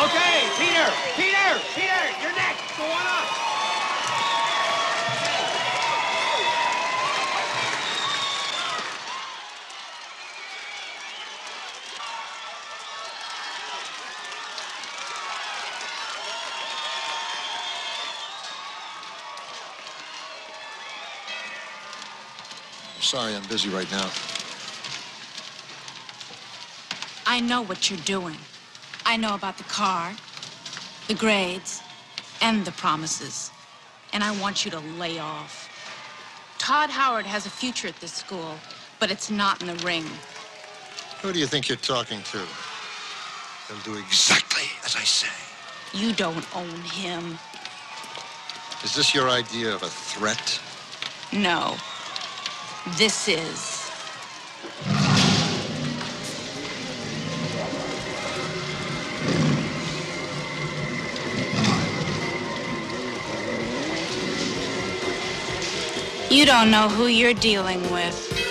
Okay, Peter, Peter, Peter, you're next. Go on up. Sorry, I'm busy right now. I know what you're doing. I know about the car, the grades, and the promises. And I want you to lay off. Todd Howard has a future at this school, but it's not in the ring. Who do you think you're talking to? He'll do exactly as I say. You don't own him. Is this your idea of a threat? No. This is. You don't know who you're dealing with.